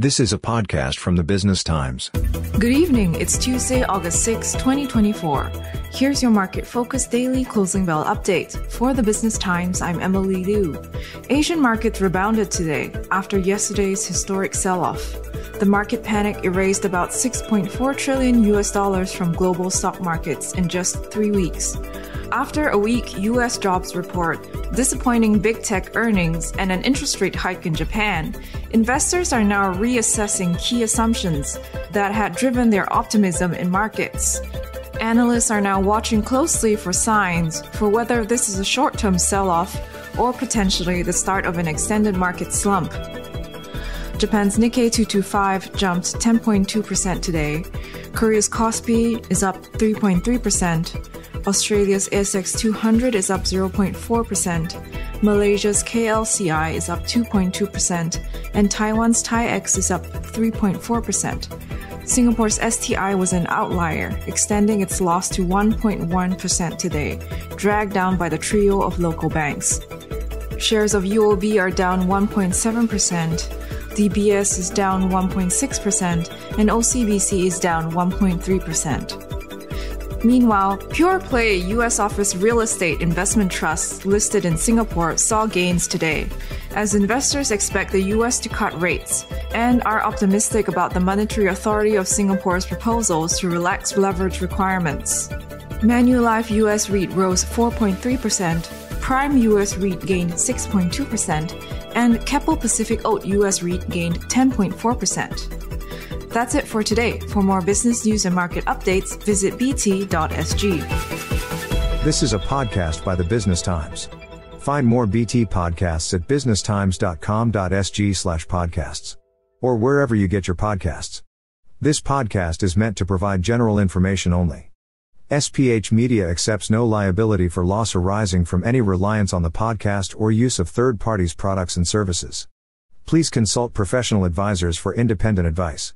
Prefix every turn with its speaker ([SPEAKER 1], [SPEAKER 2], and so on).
[SPEAKER 1] This is a podcast from the Business Times.
[SPEAKER 2] Good evening. It's Tuesday, August 6, 2024. Here's your market focus daily closing bell update. For the Business Times, I'm Emily Liu. Asian markets rebounded today after yesterday's historic sell off. The market panic erased about 6.4 trillion US dollars from global stock markets in just three weeks. After a weak US jobs report, disappointing big tech earnings, and an interest rate hike in Japan, investors are now reassessing key assumptions that had driven their optimism in markets. Analysts are now watching closely for signs for whether this is a short term sell off or potentially the start of an extended market slump. Japan's Nikkei 225 jumped 10.2% today. Korea's Kospi is up 3.3%. Australia's ASX 200 is up 0.4%, Malaysia's KLCI is up 2.2%, and Taiwan's TAIEX is up 3.4%. Singapore's STI was an outlier, extending its loss to 1.1% today, dragged down by the trio of local banks. Shares of UOB are down 1.7%, DBS is down 1.6%, and OCBC is down 1.3%. Meanwhile, pure play US office real estate investment trusts listed in Singapore saw gains today, as investors expect the US to cut rates and are optimistic about the Monetary Authority of Singapore's proposals to relax leverage requirements. Manulife US REIT rose 4.3%, Prime US REIT gained 6.2%, and Keppel Pacific Oak US REIT gained 10.4%. That's it for today. For more business news and market updates, visit bt.sg.
[SPEAKER 1] This is a podcast by the Business Times. Find more BT podcasts at businesstimes.com.sg slash podcasts or wherever you get your podcasts. This podcast is meant to provide general information only. SPH Media accepts no liability for loss arising from any reliance on the podcast or use of third parties' products and services. Please consult professional advisors for independent advice.